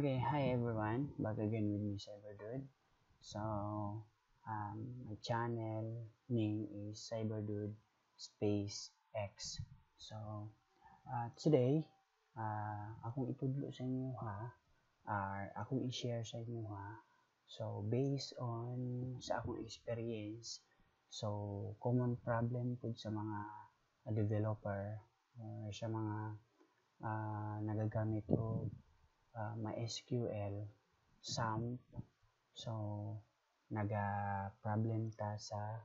Okay, hi everyone. Back again with me, Cyberdude. So, um, my channel name is Cyberdude Space X. So, uh, today, uh, akong itudlo sa inyo ha, or akong i-share sa inyo ha. So, based on sa akong experience, so, common problem po sa mga uh, developer or sa mga uh, nagagamit o uh, MySQL SAMP so naga-problem ta sa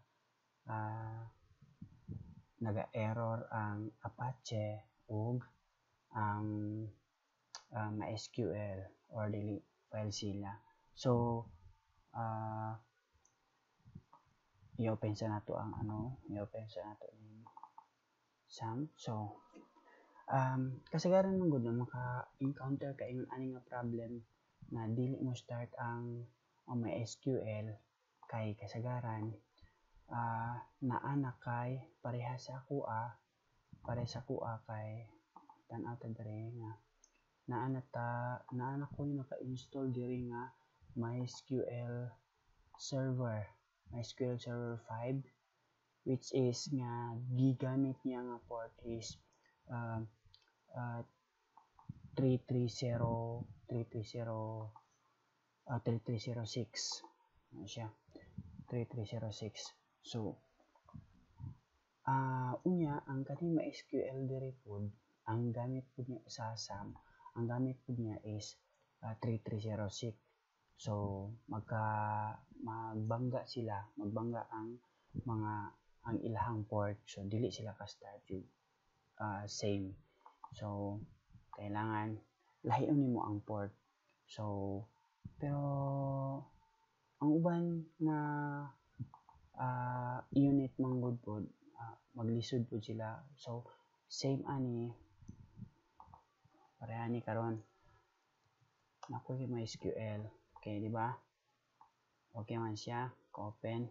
uh, naga-error ang Apache ug ang uh, MySQL or dili file sila. So uh, i-open sa nato ang ano i-open sa nato yung SAMP so um, kasagaran mong gud maka-encounter ka ingon ani nga problem na dili mo start ang ang may SQL kay kasagaran. Uh, naa na kay pareha sa kuha pareha sa kuha kay tan-aw ta diri nga. Naa na ta naa na ko naka-install diri nga MySQL server MySQL server 5 which is nga gigamit niya nga port is uh, uh, 330 330 uh, 3306 ano siya? 3306 so uh, unya ang kaning MySQL diri pod ang gamit pod niya sa SAM ang gamit pod niya is uh, 3306 so magka magbangga sila magbangga ang mga ang ilahang port. So dili sila ka start uh, same. So kailangan lahion nimo ang port. So pero ang uban na uh, unit manggod pod uh, maglisod pod sila. So same ani pareha ni karon. Nako kay MySQL okay di ba? Okay man siya open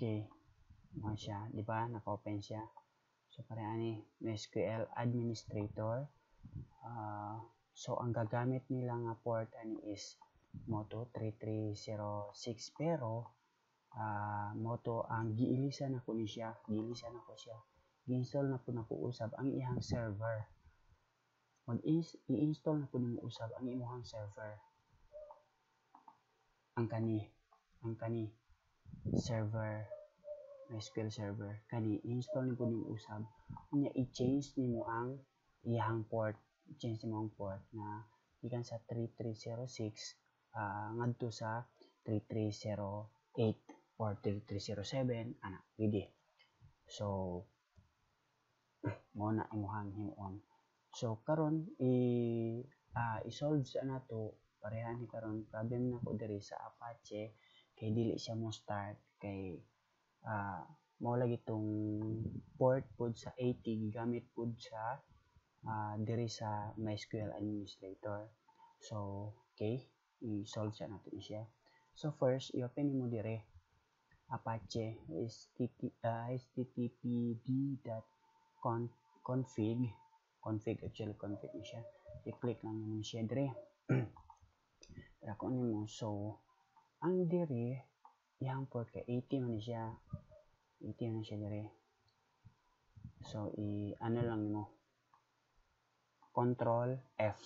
okay mo siya di ba? Naka-open siya. So pareha ni MySQL administrator. Uh, so ang gagamit nila nga port ani is Moto 3306 pero uh, Moto ang giilisan ako ni siya giilisan ako siya. Gi-install na po na po usab ang ihang server. Mag i-install na po nimo usab ang imong server. Ang kani ang kani server MySQL server. Kani install ni po nimo usab. Unya i-change nimo ang iyang port i-change nimo ang port na ikan sa 3306 uh, ngadto sa 3308 or 3307 ana pwede. So mo na imuhang. Himuon so karon i uh, i-solve sa nato pareha ni karon problem na ko diri sa Apache kay dili siya mo start kay uh, mo lagi tong port pod sa 80 gamit pod sa uh, diri sa MySQL administrator. So okay i-solve siya natin siya. So first i-open mo dire Apache http uh, httpd.config config. Actually config siya. I-click lang mo siya dire kung ano mo so ang dire yang port kay 80 man siya? 80 man siya dire so i ano lang mo? Control F.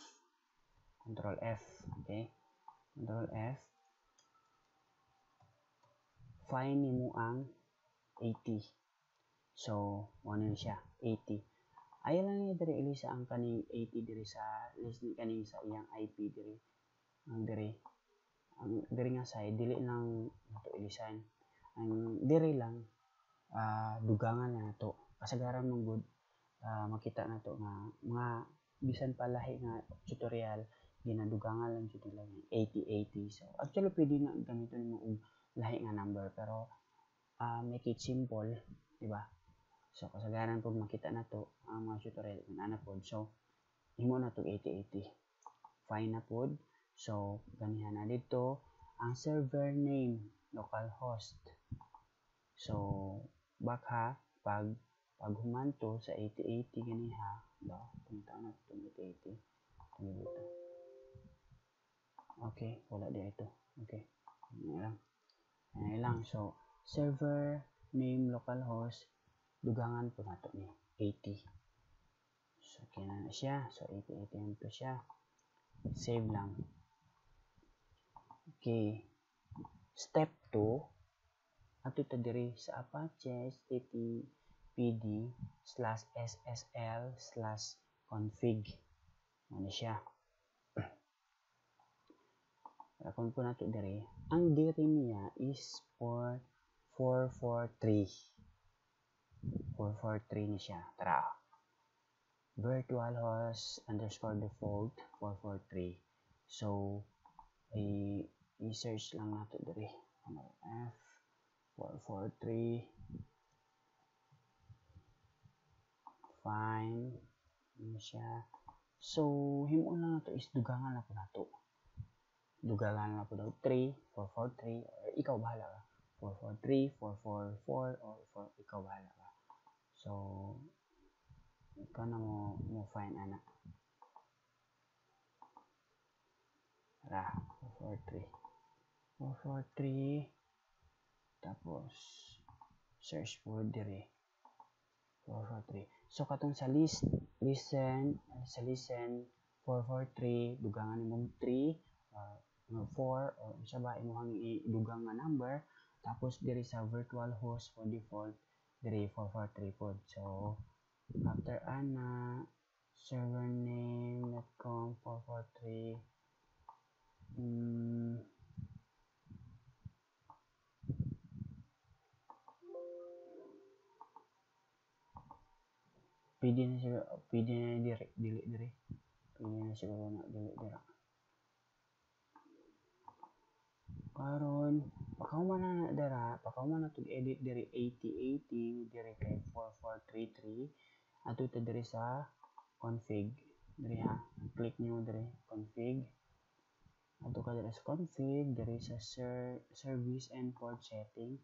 Control F okay? Control F. Find nimo ang 80 so ano siya? 80 ayaw lang niya diri ilisa ang kaning 80 diri sa list ni kaning sa iyang IP diri. Ang diri ang diri nga side dili lang nato ilisan ang diri lang uh, dugangan na nato. Kasagaran mong good uh, makita nato nga mga bisan palahi nga tutorial ginadugangan lang jud nila 8080 so actually pwede na gamiton mo og lahi nga number pero uh, make it simple di ba? So kasagaran pag makita nato ang mga tutorial ana pod so imo na to 8080 fine na pod So, ganihan na dito ang server name, localhost. So, back ha, pag pag humanto sa 8080 ganiha, daw punta na ito 80 tumibita okay wala di ito. Okay yan lang. Yan lang. So server name localhost dugangan po nato ni 80 so kina na siya? So 80 80 to siya. Save lang okay step 2 ato ta diri sa apache httpd slash ssl slash config. Ano siya kung po diri ang diri niya is for 443 443 ni siya tara. Virtual host underscore default 443 so i i-search lang nato diri ano f 443 fine. Ano siya? So himo lang nato is dugangan na po nato dugangan na po daw. 3 443 or ikaw bahala ka. 443 444 or 4 ikaw bahala ka. So ikaw na mo mo find ana. Tara, 443 443 tapos search for dire 443 so katong sa list listen sa listen 443 dugangan imong 3 uh, 4 or isa ba imong idugang nga number. Tapos dire sa virtual host for default dire 443 pod so after ana server name.com 443 mm, pwede na siya pwede na dire dili dire pwede na siguro na dili dire karon pakaw na na dira pakaw na tug edit dire 8080 dire kay 4433 ato ta dire sa config. Dire ha click niyo dire config. Ato ka dire sa config dire sa ser service and port setting.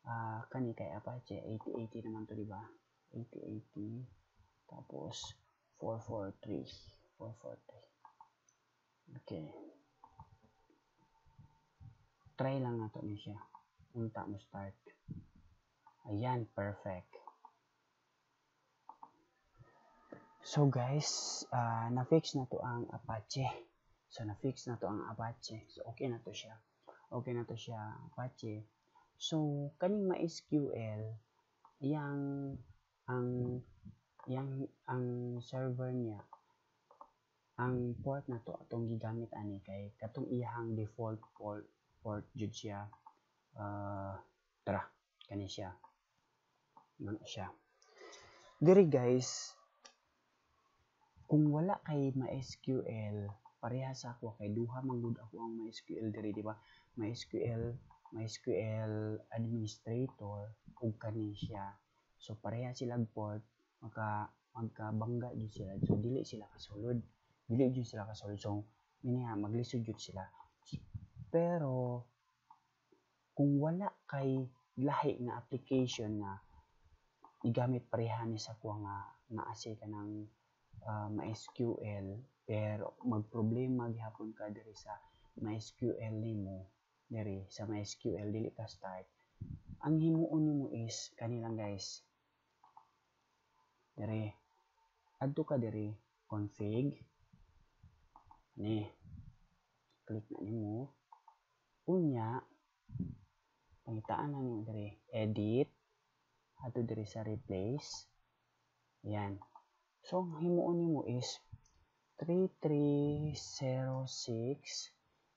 Uh, kani kay apache 8080 naman to di ba 8080 tapos 443 443 okay. Try lang nato ni siya unta mo start. Ayan perfect. So guys uh, na-fix na to ang apache. So na-fix na to ang apache. So okay na to siya. Okay na to siya apache. So kaning MySQL yang ang yang ang server niya. Ang port na to atong gigamit ani kay katong iyang default port port jud siya. Uh, tara kani siya. Man siya. Diri guys kung wala kay MySQL pareha sa ako kay duha man gud ako ang MySQL diri di ba? MySQL MySQL administrator ug kani siya. So pareha sila port maka magkabangga jud sila. So dili sila kasulod. Dili jud sila kasulod. So niya maglisod jud sila. Pero kung wala kay lahi nga application nga igamit pareha ni sa kuha nga naasi ka ng uh, MySQL pero magproblema gihapon ka diri sa MySQL nimo diri sa MySQL dili ka start ang himuon nimo is kanilang guys diri. Adto ka diri config ni click na nimo. Unya pangitaan na nimo diri. Edit adto diri sa replace. Yan. So ang himuon nimo is 3306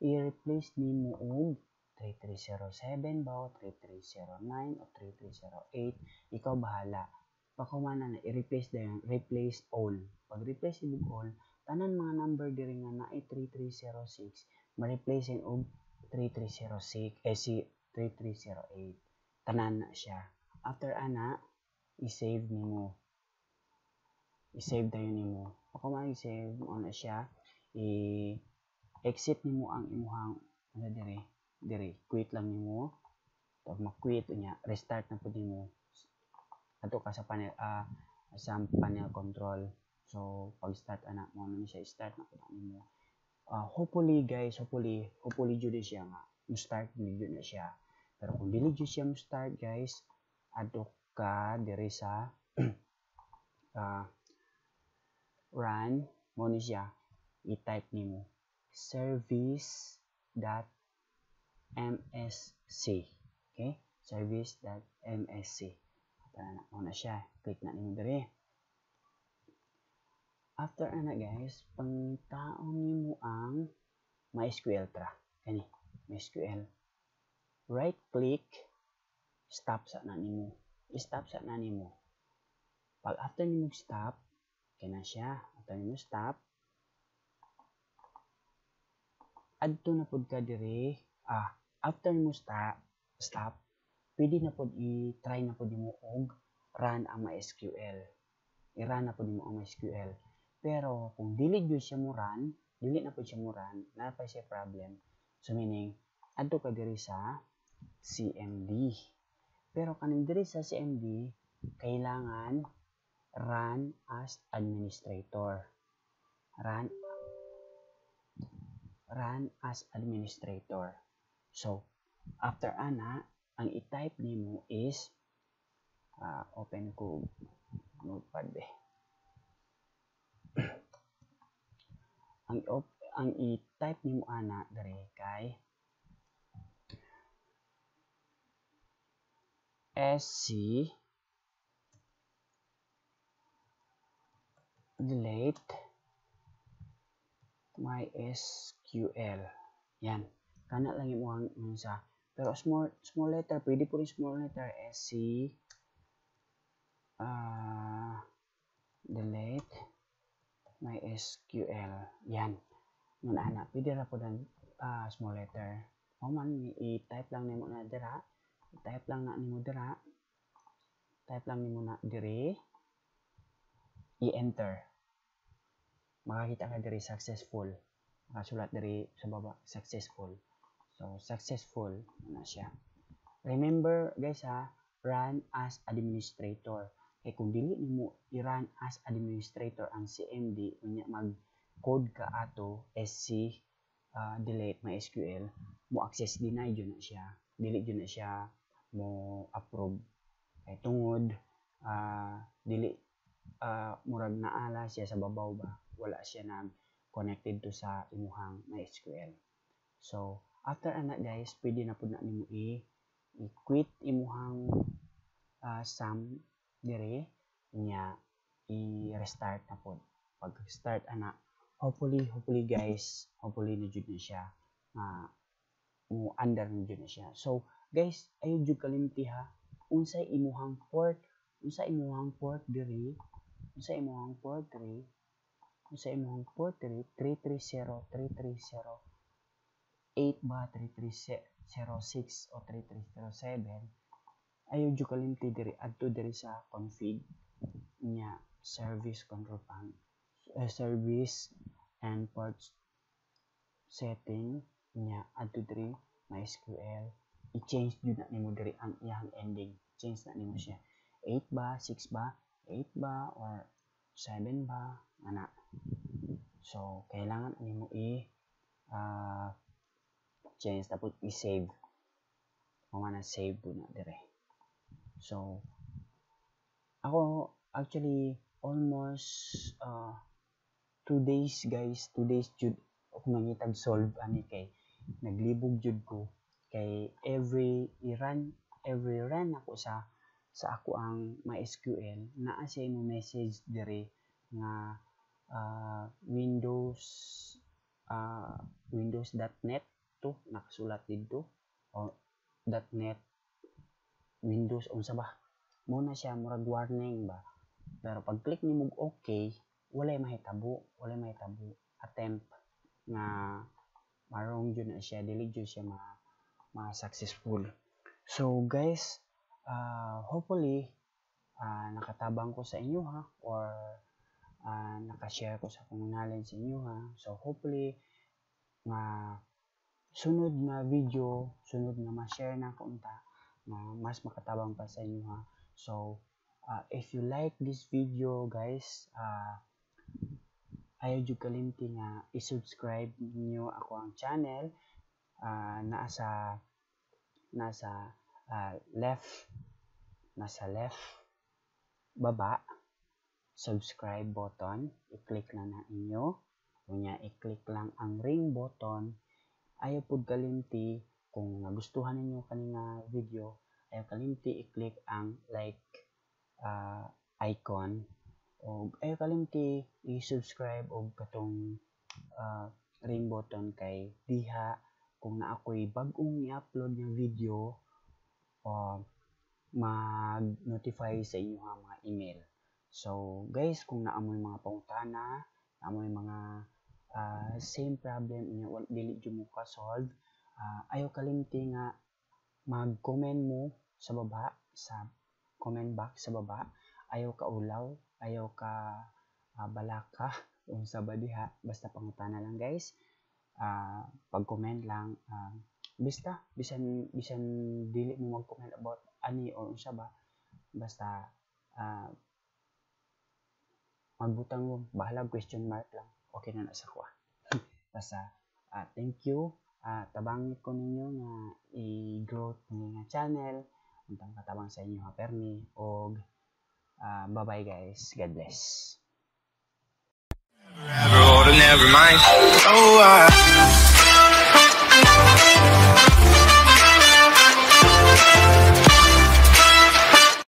i-replace nimo og 3307 ba o 3309 o 3308 ikaw bahala pakumana na i-replace dayon replace all. Pag replace mo all tanan mga number diri nga na 3306 ma-replace og 3306 eh si 3308 tanan na siya. After ana i-save nimo. I-save dayon nimo. Pakumana i-save mo na siya. I exit nimo ang imuhang ano diri diri quit lang nimo. Pag ma-quit unya restart na pud nimo ato ka sa panel uh, sa panel control So, pag start ana mo na siya start na pud nimo. Uh, hopefully guys, hopefully, hopefully jud siya nga mo start jud na siya. Pero kung dili jud siya mo start guys, adto ka diri sa uh, run mo ni siya i-type nimo service.msc okay service.msc para na mo na siya. Click na nimo diri after ana guys pangtaon nimo ang MySQL tra kani MySQL. Right click stop sa na nimo stop sa na nimo pag after nimo stop kaya siya. After nimo stop adto na pod ka dire ah after mo stop stop pwede na pod i-try na pod nimo og run ang MySQL. I-run na pod nimo ang MySQL. Pero kung dili gyud siya mo run dili na pod siya mo run na pa siya problem. So meaning adto ka dire sa CMD pero kaning dire sa CMD kailangan run as administrator. Run run as administrator. So, after ana, ang i-type nimo is uh, open ko notepad be. ang op, ang i-type nimo ana dere kay SC delete MySQL. Yan. Kana lang yung mga sa. Pero small small letter, pwede po rin small letter SC uh, delete MySQL. Yan. Nun ana, pwede ra po dan uh, small letter. O man, i-type lang nimo na dira. I-type lang na nimo dira. Type lang nimo na dire. I-enter makakita ka diri successful nakasulat diri sa baba successful so successful na siya. Remember guys ha run as administrator. Kay kung dili nimo i-run as administrator ang CMD unya mag code ka ato SC uh, delete MySQL mo access deny jud na siya. Dili jud na siya mo approve. Kay tungod uh, dili uh, murag naala siya sa babaw ba wala siya nag connected to sa imuhang MySQL. So, after ana guys, pwede na pud na nimo i i-quit imuhang uh, sum dire nya i-restart na pud. Pag start ana, hopefully hopefully guys, hopefully na jud na siya uh, mo under na jud na siya. So, guys, ayo jud kalimti ha. Unsay imuhang port, unsay imuhang port dire, unsay imuhang port dire sa imong port 330 330 8 ba 3306 o 3307 ayo jud kalimti diri adto diri sa config nya service control pan uh, service and ports setting nya adto diri MySQL. I-change jud na nimo diri ang iyang ending. Change na nimo siya. 8 ba 6 ba 8 ba or 7 ba ana So, kailangan nimo i uh, change tapos i-save. Kung na save po na dire. So, ako actually almost uh, two days guys, two days jud ako nangitag solve ani kay naglibog jud ko kay every i-run every run ako sa sa ako ang MySQL naa siya mo message dire nga uh, Windows uh, Windows.net to nakasulat dito o .net Windows unsa ba? Mo na siya murag warning ba? Pero pag click nimo okay walay mahitabo walay mahitabo attempt nga marong jud na siya dili jud siya ma, ma successful. So guys uh, hopefully uh, nakatabang ko sa inyo ha or uh, nakashare ko sa akong knowledge sa inyo ha. So hopefully nga sunod na video, sunod na ma-share na ko unta na mas makatabang pa sa inyo ha. So uh, if you like this video guys, uh, ayaw jud kalimti nga i-subscribe niyo ako ang channel. Uh, nasa nasa uh, left nasa left baba subscribe button. I-click na na inyo. Kunya i-click lang ang ring button ayaw pud kalimti kung nagustuhan ninyo kaninga video ayaw kalimti i-click ang like uh, icon. O ayaw kalimti i-subscribe og katong uh, ring button kay diha. Kung na ako'y bagong i-upload ng video o mag-notify sa inyo ang mga email. So guys, kung naamoy mga pangutana, naamoy mga uh, same problem inyo dili jud mo ka solve, uh, ayaw kalimti nga mag-comment mo sa baba sa comment box sa baba. Ayaw ka ulaw ayaw ka uh, balaka unsa ba diha basta pangutana lang guys. Uh, pag-comment lang. Uh, basta bisan bisan dili mo mag-comment about ani or unsa ba. Basta uh, magbutang mo bahala question mark lang okay na na sa kuha. Basta uh, thank you. Uh, tabangit ko ninyo nga i-growth nga channel. Untang katabang sa inyo ha permi. Og uh, bye bye guys. God bless. Never, mind. Oh, I...